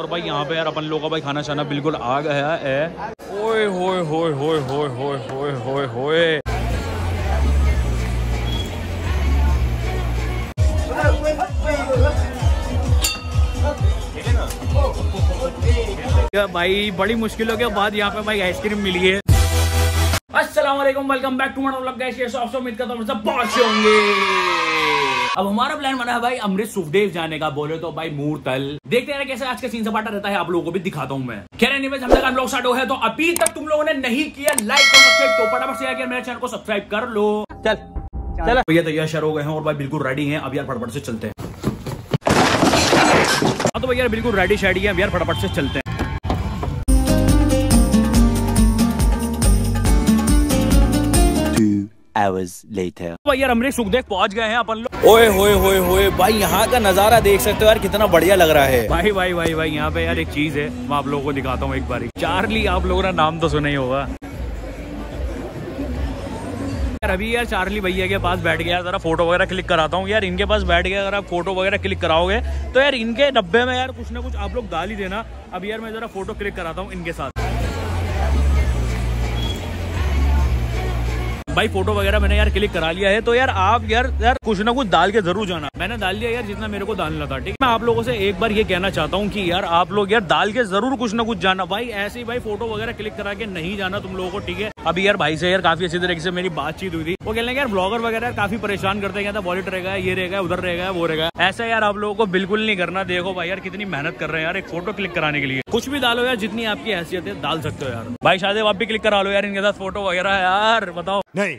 और भाई यहाँ पे यार अपन लोगों का भाई खाना शाना बिल्कुल आ गया है। ओए होए होए होए होए होए होए होए होए। भाई, बड़ी मुश्किलों के बाद यहाँ पे भाई आइसक्रीम मिली है। अस्सलाम वालेकुम बैक टू व्लॉग गाइस ये सब उम्मीद करता हूँ बहुत होंगे। अब हमारा प्लान बना है भाई अमृत सुखदेव जाने का बोले तो भाई मूर्तल। देखते हैं कैसे आज का सीन सपाटा रहता है आप लोगों को भी दिखाता हूँ मैं। कह रहे हम तक ब्लॉग स्टार्ट हो है तो अभी तक तुम लोगों ने नहीं किया लाइक और सब्सक्राइब तो फटाफट से आके मेरे चैनल को सब्सक्राइब कर लो। चल चल। भैया तैयार शर हो गए हैं और भाई बिल्कुल रेडी हैं अब यार फटाफट से चलते हैं। हाँ तो भैया बिल्कुल रेडी शेडी है अब यार फटाफट से चलते हैं। Hours later. भाई यार अमरीश सुखदेव पहुँच गए हैं अपन लोग। ओए होए होए होए भाई यहाँ का नज़ारा देख सकते हो यार कितना बढ़िया लग रहा है। भाई भाई भाई भाई यहाँ पे यार एक चीज़ है मैं आप लोगों को दिखाता हूँ एक बार। चार्ली आप लोगों ने नाम तो सुना ही होगा। यार अभी यार चार्ली भैया के पास बैठ गया जरा फ़ोटो वगैरह क्लिक कराता हूँ। यार इनके पास बैठ गया अगर आप फ़ोटो वगैरह क्लिक कराओगे तो यार इनके डब्बे में यार कुछ ना कुछ आप लोग डाल ही देना। अब यार मैं जरा फ़ोटो क्लिक कराता हूँ इनके साथ। भाई फ़ोटो वगैरह मैंने यार क्लिक करा लिया है तो यार आप यार यार कुछ ना कुछ डाल के ज़रूर जाना। मैंने डाल दिया यार, जितना मेरे को डालना था ठीक है? मैं आप लोगों से एक बार ये कहना चाहता हूँ कि यार आप लोग यार डाल के ज़रूर कुछ ना कुछ जाना। भाई, ऐसे ही भाई फ़ोटो वगैरह क्लिक करा के नहीं जाना तुम लोगों को, ठीक है? अभी यार भाई से यार काफ़ी अच्छी तरीके से मेरी बातचीत हुई थी। वो कह यार ब्लॉगर वगैरह काफ़ी परेशान करते हैं वॉलेट रहेगा, ये रहेगा, उधर रहेगा, वो रहेगा। ऐसा यार आप लोगों को बिल्कुल नहीं करना। देखो भाई यार, कितनी मेहनत कर रहे हैं यार एक फ़ोटो क्लिक कराने के लिए। कुछ भी डालो यार, जितनी आपकी हैसियत है, डाल सकते हो यार। भाई शादी आप भी क्लिक करा लो यार, इनके साथ फ़ोटो वगैरह यार, बताओ। नहीं।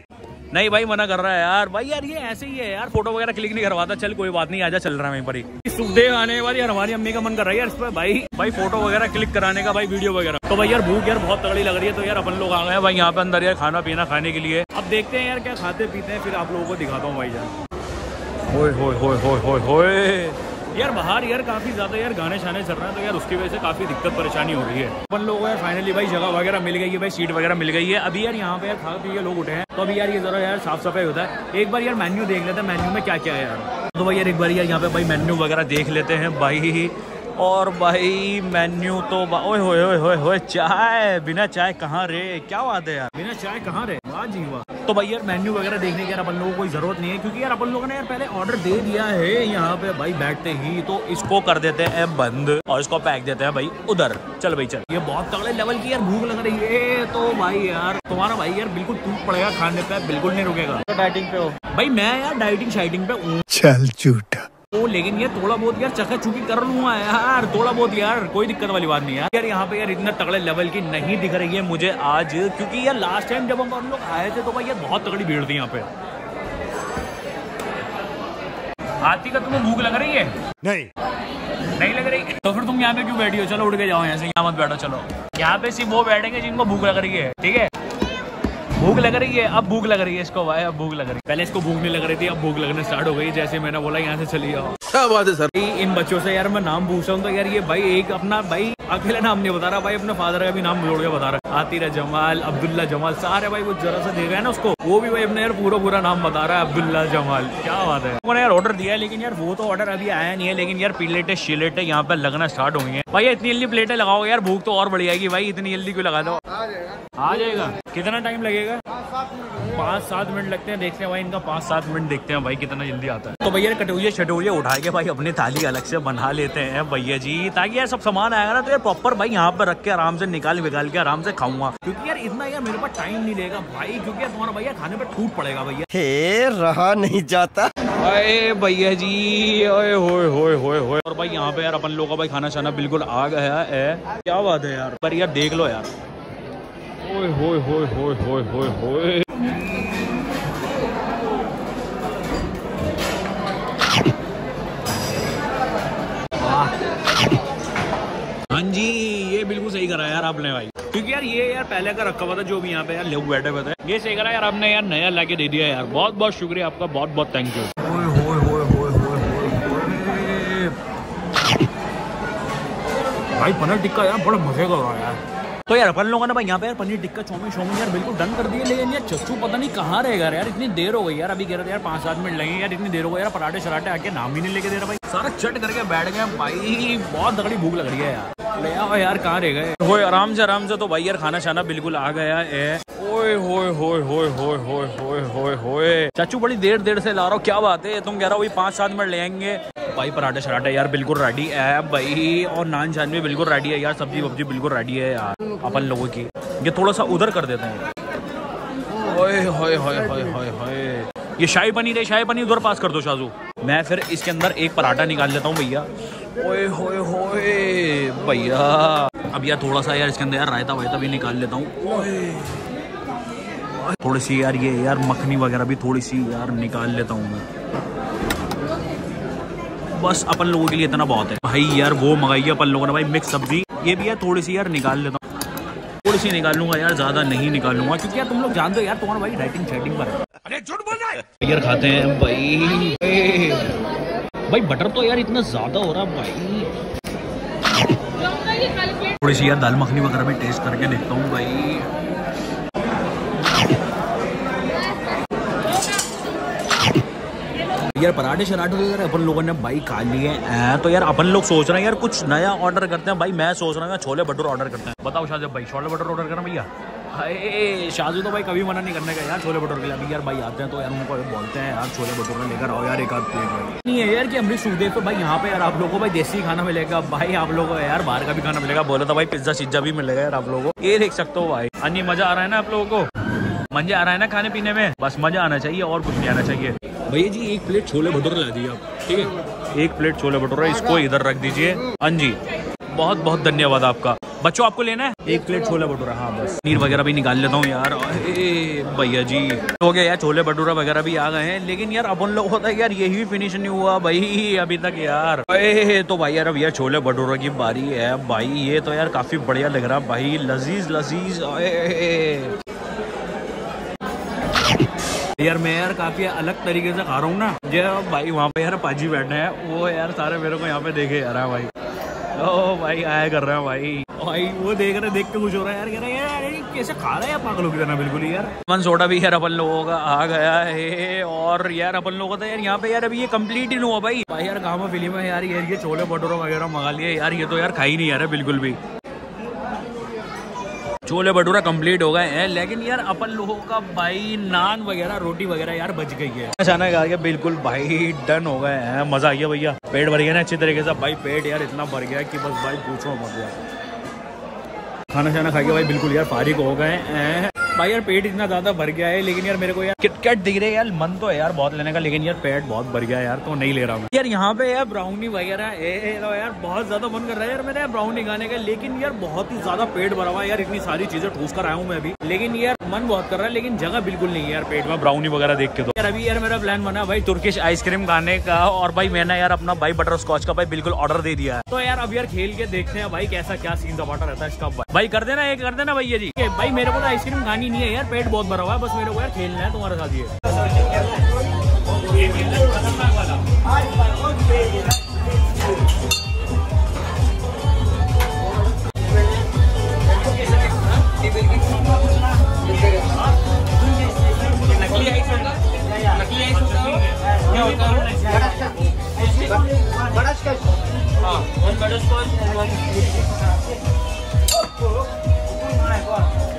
नहीं भाई मना कर रहा है यार। भाई यार ये ऐसे ही है यार। फ़ोटो वगैरह क्लिक नहीं करवाता। चल कोई बात नहीं आजा चल रहा है वहीं पर ही। सुखदेव आने बाद यार हमारी अम्मी का मन कर रहा है यार इस पर। भाई भाई फ़ोटो वगैरह क्लिक कराने का भाई वीडियो वगैरह। तो भाई यार भूख यार बहुत तगड़ी लग रही है तो यार अपन लोग आ गए हैं भाई यहाँ पे अंदर यार खाना पीना खाने के लिए। अब देखते हैं यार क्या खाते पीते हैं फिर आप लोगों को दिखाता हूँ भाई जान। होए होए होए होए होए होए। यार, बाहर यार काफ़ी ज़्यादा यार गाने शाने चल रहे हैं तो यार उसकी वजह से काफ़ी दिक्कत परेशानी हो रही है। अपन लोगों को फाइनली भाई जगह वगैरह मिल गई है भाई सीट वगैरह मिल गई है। अभी यार यहाँ पे यार खा पी के लोग उठे हैं तो अभी यार ये जरा यार साफ़ सफ़ाई होता है। एक बार यार मेन्यू देख लेते हैं मेन्यू में क्या क्या है यार। तो भाई यार एक बार यार यहाँ पे भाई मेन्यू वगैरह देख लेते हैं, भाई और भाई मेन्यू तो ओए होए होए होए होए चाय बिना चाय कहाँ रे? क्या बात है यार? बिना चाय कहाँ रे? वाह जी वाह। तो भाई यार मेन्यू वगैरह देखने की यार अपन लोगों को कोई ज़रूरत नहीं है क्योंकि यार अपन लोगों ने यार पहले ऑर्डर दे दिया है यहाँ पे। भाई बैठते ही तो इसको कर देते हैं बंद और इसको पैक देते हैं भाई उधर। चल भाई चल। ये बहुत तगड़े लेवल की यार भूख लग रही है। तो भाई यार तुम्हारा भाई यार बिल्कुल टूट पड़ेगा खाने पे बिल्कुल नहीं रुकेगा। तो डाइटिंग पे हो। भाई मैं यार डाइटिंग शाइटिंग पे हूँ। चल झूठा। ओ लेकिन ये थोड़ा बहुत यार चक्का चुकी कर लूँगा यार थोड़ा बहुत यार कोई दिक्कत वाली बात नहीं यार। यार यहाँ पे यार इतना तगड़े लेवल की नहीं दिख रही है मुझे आज क्योंकि यार लास्ट टाइम जब हम लोग आए थे तो भाई यार बहुत तगड़ी भीड़ थी यहाँ पे। हाथी का तुम्हें भूख लग रही है? नहीं। नहीं लग रही? तो फिर तुम यहाँ पे क्यों बैठी हो? चलो उठ के जाओ यहाँ से यहाँ मत बैठो चलो। यहाँ पे सिर्फ़ वो बैठेंगे जिनको भूख लग रही है ठीक है? भूख लग रही है अब भूख लग रही है इसको भाई अब भूख लग रही है। पहले इसको भूख नहीं लग रही थी अब भूख लगने स्टार्ट हो गई जैसे मैंने बोला यहाँ से चली जाओ क्या बात है सर? इन बच्चों से यार मैं नाम पूछ रहा हूँ तो यार ये भाई एक अपना भाई अकेला नाम नहीं बता रहा भाई अपने फादर का भी नाम जोड़ के बता रहा है। आतिरा जमाल अब्दुल्ला जमाल सारे भाई वो जरा सा देगा है ना उसको वो भी भाई अपने यार पूरा पूरा नाम बता रहा है अब्दुल्ला जमाल। क्या बात है। मैंने यार ऑर्डर दिया है लेकिन यार वो तो ऑर्डर अभी आया नहीं है लेकिन यार प्लेटें शिलेटें यहाँ पर लगना स्टार्ट हो गई है। भाई इतनी जल्दी प्लेटें लगाओ यार भूख तो और बढ़ जाएगी भाई इतनी जल्दी क्यों लगा दो? आ जाएगा। कितना टाइम लगेगा? पाँच सात मिनट लगते हैं देखते हैं भाई इनका पाँच सात मिनट देखते हैं भाई कितना जल्दी आता है। तो भैया कटोरिया शटोरिया उठा के भाई अपनी थाली अलग से बना लेते हैं भैया जी ताकि यार सब सामान आएगा ना तो यार प्रॉपर भाई यहाँ पर रख के आराम से निकाल निकाल के आराम से खाऊँगा। क्योंकि यार इतना यार मेरे पास टाइम नहीं रहेगा भाई क्योंकि यार तुम्हारा भैया खाने पर टूट पड़ेगा भैया। हे रहा नहीं जाता। अरे भैया जी ओए होए होए होए होए। और भाई यहाँ पे यार अपन लोगों का भाई खाना शाना बिल्कुल आ गया है। क्या बात है यार। पर यार देख लो यार ओए होए होए होए होए होए होए हाँ जी ये बिल्कुल सही करा यार आपने भाई क्योंकि यार ये यार पहले का रखा हुआ था जो भी यहाँ पे यार लोग बैठे हुए थे ये सही करा यार आपने यार नया लाके दे दिया यार बहुत बहुत शुक्रिया आपका बहुत बहुत थैंक यू भाई पनीर टिक्का यार बड़ा मज़े का हो रहा है यार तो यार, अपन लोगों ने भाई यहाँ पे यार पनीर टिक्का, चौमिन, शौमिन, यार बिल्कुल डन कर दिए। लेकिन यार चच्चू पता नहीं कहाँ रहेगा यार, इतनी देर हो गई यार। अभी कह रहे थे यार पाँच सात मिनट लगे यार, इतनी देर हो गई यार। पराठे शराठे आके नाम ही नहीं लेके दे रहा भाई। सारा चट करके बैठ गए भाई, बहुत तगड़ी भूख लग रही है यार। ले आओ यार, कहाँ रह गए? होए आराम से आराम से तो भाई यार खाना शाना बिल्कुल आ गया है। होए होए होए होए होए होए होए होए। चाचू, बड़ी देर देर से ला रहा हूँ, क्या बात है? तुम कह रहा हो पाँच, सात मिनट ले आएँगे। भाई, पराठे, शराठे, यार, बिल्कुल रेडी है, भाई। और नान शान भी बिल्कुल रेडी है, यार, सब्ज़ी वब्जी बिल्कुल रेडी है, यार, अपन लोगों की। ये थोड़ा सा उधर कर देते हैं। ये शाही पनीर है, शाही पनीर उधर पास कर दो, शाजू। मैं फिर इसके अंदर एक पराठा निकाल लेता हूँ, भैया। ओए होए होए भैया। अब यार थोड़ा सा यार इसके अंदर यार रायता वायता भी निकाल लेता हूँ। थोड़ी सी यार ये यार मखनी वगैरह भी थोड़ी सी यार निकाल लेता हूँ मैं। बस अपन लोगों के लिए इतना बहुत है। भाई यार वो मंगाई है अपन लोगों ने भाई मिक्स सब्ज़ी। ये भी यार थोड़ी सी यार निकाल लेता हूँ। थोड़ी सी निकाल लूँगा यार ज़्यादा नहीं निकालूँगा क्योंकि यार तुम लोग जानते हो यार तुम्हारा भाई राइटिंग शाइटिंग पर है। अरे झूठ बोल रहा है। यार खाते हैं भाई। भाई बटर तो यार इतना ज़्यादा हो रहा भाई। थोड़ी सी यार दाल मखनी वगैरह में टेस्ट करके देखता हूँ भाई। यार पराठे शराठे तो यार अपन लोगों ने भाई खा लिए हैं। तो यार अपन लोग सोच रहे हैं यार कुछ नया ऑर्डर करते हैं। भाई मैं सोच रहा हूँ छोले भटूरे ऑर्डर करते हैं। बताओ शाहजेब भाई, छोले भटूरे ऑर्डर करना भैया? शाजू तो भाई कभी मना नहीं करने का यार, छोले भटूरे लिए। यार भाई आते हैं तो यार उनको बोलते हैं, यार छोले भटूरे लेकर आओ यार एक आध प्लेट नहीं है यार कि अमृत सुखदेव तो भाई यहाँ पे यार आप लोगों को भाई देसी खाना मिलेगा, भाई आप लोगों को यार बाहर का भी खाना मिलेगा, बोले तो भाई पिज्जा शिज्जा भी मिलेगा यार आप लोगों को। ये देख सकते हो भाई। अन्य मज़ा आ रहा है ना आप लोगों को? मज़ा आ रहा है ना खाने पीने में? बस मज़ा आना चाहिए, और कुछ नहीं आना चाहिए। भैया जी, एक प्लेट छोले भटूरे ला दीजिए आप, ठीक है? एक प्लेट छोले भटूरे इसको इधर रख दीजिए। हाँ जी बहुत बहुत धन्यवाद आपका। बच्चों, आपको लेना है? एक प्लेट छोले भटूरा हाँ बस। पनीर वगैरह भी निकाल लेता हूँ यार। भैया जी। हो गया यार, छोले भटूरा वगैरह भी आ गए हैं। लेकिन यार अपन लोग होता है यार यही फिनिश नहीं हुआ भाई, अभी तक यार। अरे तो भाई यार, अब यार छोले भटूरा की बारी है। भाई, ये तो यार काफ़ी बढ़िया लग रहा भाई। लजीज लजीज यार, मैं यार काफ़ी अलग तरीके से खा रहा हूँ ना। जो भाई वहाँ पे यार पाजी बैठे हैं, वो यार सारे मेरे को यहाँ पे देखे यार भाई। ओ भाई आया कर रहा हैं भाई। भाई वो देख रहे देख के खुश हो रहा है। यार कह रहे हैं यार कैसे खा रहे हैं पागलों की तरह? बिल्कुल ही यार। मन सोडा भी यार अपन लोगों का आ गया है। और यार अपन लोगों का यार यहाँ पे यार अभी ये कंप्लीट ही नहीं हुआ भाई। भाई यार गाँव में फ़िल्म है यार यार ये छोले भटोरा वगैरह मंगा लिए। यार ये तो यार खाई नहीं यार बिल्कुल भी। छोले भटूरा कंप्लीट हो गए हैं। लेकिन यार अपन लोगों का भाई नान वगैरह, रोटी वगैरह यार बच गई है। अचानक यार बिल्कुल भाई डन हो गए हैं। मज़ा आ गया भैया। पेट भर गया ना अच्छी तरीके से। भाई पेट यार इतना भर गया कि बस भाई पूछो मत यार। खाना शाना खा के भाई बिल्कुल यार फारिक हो गए हैं। भाई यार, पेट इतना ज़्यादा भर गया है, लेकिन यार मेरे को यार किटकेट दिख रहे यार, मन तो है यार बहुत लेने का, लेकिन यार पेट बहुत भर गया यार तो नहीं ले रहा हूँ यार यहाँ पे यार ब्राउनी वगैरह यार, बहुत ज़्यादा मन कर रहा है यार मेरा ब्राउनी खाने का, लेकिन यार बहुत ही ज़्यादा पेट भरा हुआ है यार, इतनी सारी चीज़ें ठूस कर आया हूँ मैं अभी। लेकिन यार मन बहुत कर रहा है लेकिन जगह बिल्कुल नहीं है यार पेट में। ब्राउनी वगैरह देख के तो। यार अभी यार मेरा प्लान बना भाई तुर्किश आइसक्रीम खाने का और भाई मैंने यार अपना भाई बटर स्कॉच का भाई बिल्कुल ऑर्डर दे दिया है। तो यार अब यार खेल के देखते हैं भाई कैसा क्या सीन सपाटा रहता है इसका। भाई कर देना एक कर देना भैया जी। भाई मेरे को तो आइसक्रीम खानी नहीं है यार पेट बहुत भरा हुआ है बस मेरे को यार खेलना है तुम्हारे साथ ये। क्या होता है वन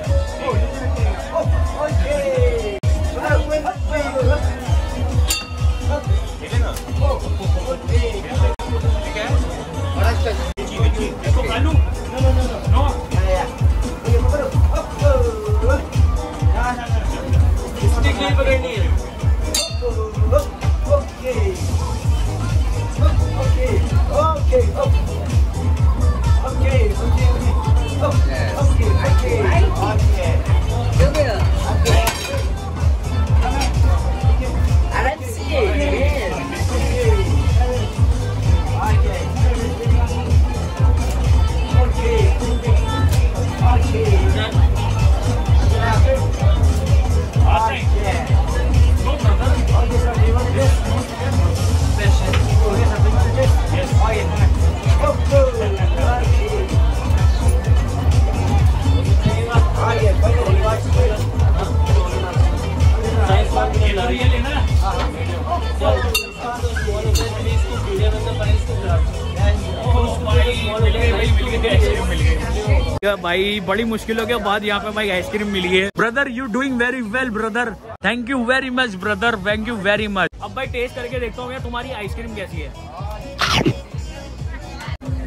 भाई, बड़ी मुश्किलों के बाद यहाँ पे भाई आइसक्रीम मिली है। Brother you doing very well brother thank you very much brother thank you very much अब भाई टेस्ट करके देखता हूँ तुम्हारी आइसक्रीम कैसी है।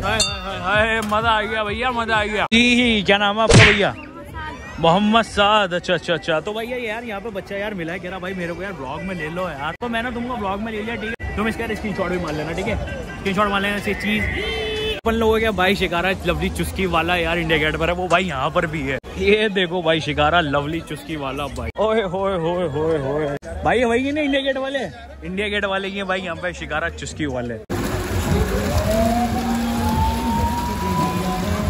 हाय हाय हाय, मज़ा आ गया भैया, मज़ा आ गया। जी, क्या नाम है आपका भैया? मोहम्मद साद। अच्छा अच्छा अच्छा। तो भैया यार, यहाँ पे बच्चा यार मिला है, कह रहा, भाई मेरे को यार ब्लॉग में ले लो यार। तो मैंने तुमको ब्लॉग में ले लिया, ठीक है? तुम इसका स्क्रीन शॉट भी मार लेना, ठीक है? स्क्रीन मार लेना चीज़। अपन लोगों के भाई शिकारा लवली चुस्की वाला यार इंडिया गेट पर है, वो भाई यहाँ पर भी है। ये देखो भाई शिकारा लवली चुस्की वाला भाई। ओए, होए होए होए होए। भाई, वही ना इंडिया गेट वाले? इंडिया गेट वाले ही है भाई, यहाँ पे शिकारा चुस्की वाले।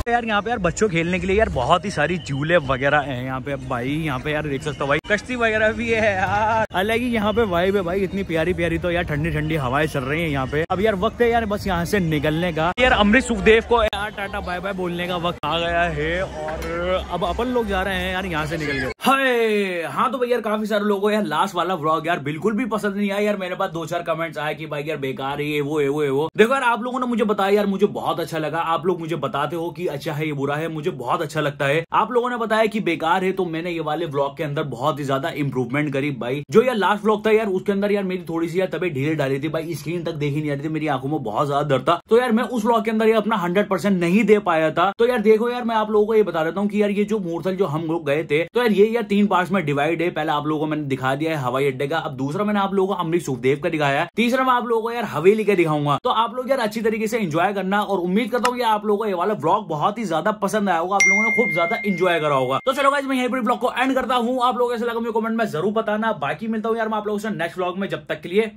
यार, यहाँ पे यार बच्चों खेलने के लिए यार बहुत ही सारी झूले वगैरह हैं यहाँ पे। भाई, यहाँ पे यार देख सकते हो भाई, कश्ती वगैरह भी है यार। अलग ही यहाँ पे वाइब है भाई, इतनी प्यारी प्यारी तो यार ठंडी ठंडी हवाएँ चल रही है यहाँ पे। अब यार वक्त है यार बस यहाँ से निकलने का। यार अमृत सुखदेव को यार टाटा बाय बाय बोलने का वक्त आ गया है और अब अपन लोग जा रहे हैं यार यहाँ से निकल गए हाय! हाँ तो भाई यार काफ़ी सारे लोगों यार लास्ट वाला व्लॉग यार बिल्कुल भी पसंद नहीं आया। यार मेरे पास दो चार कमेंट्स आए कि भाई यार बेकार है वो है वो है वो। देखो यार, आप लोगों ने मुझे बताया, यार मुझे बहुत अच्छा लगा। आप लोग मुझे बताते हो कि अच्छा है, ये बुरा है, मुझे बहुत अच्छा लगता है। आप लोगों ने बताया कि बेकार है तो मैंने ये वाले व्लॉग के अंदर बहुत ही ज़्यादा इंप्रूवमेंट करी भाई। जो यार लास्ट व्लॉग था यार, उसके अंदर यार मेरी थोड़ी सी यार तबियत ढीले डाली थी भाई स्क्रीन तक देखी नहीं आ रही थी, मेरी आँखों में बहुत ज़्यादा दर्द था। तो यार मैं उस व्लॉग के अंदर यार अपना हंड्रेड नहीं दे पाया था। तो यार देखो यार, मैं आप लोगों को ये बता देता हूँ कि यार ये जो मूर्थल जो हम लोग गए थे तो यार ये यार तीन पार्ट में डिवाइड है। पहले आप लोगों को मैंने दिखा दिया है हवाई अड्डे का, अब दूसरा मैंने आप लोगों को अमृत सुखदेव का दिखाया है। तीसरा मैं आप लोगों को यार हवेली का दिखाऊँगा। तो आप लोग यार अच्छी तरीके से एंजॉय करना, और उम्मीद करता हूँ आप लोगों को ये वाला ब्लॉग बहुत ही ज़्यादा पसंद आया होगा, आप लोगों ने खूब ज़्यादा इंजॉय करा होगा। तो चलो मैं यहीं पर ब्लॉग को एंड करता हूँ। आप लोगों से लगा मुझे कमेंट में ज़रूर बताना। बाकी मिलता हूँ यार मैं आप लोगों से नेक्स्ट ब्लॉग में, जब तक के लिए।